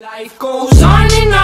Life goes on and on.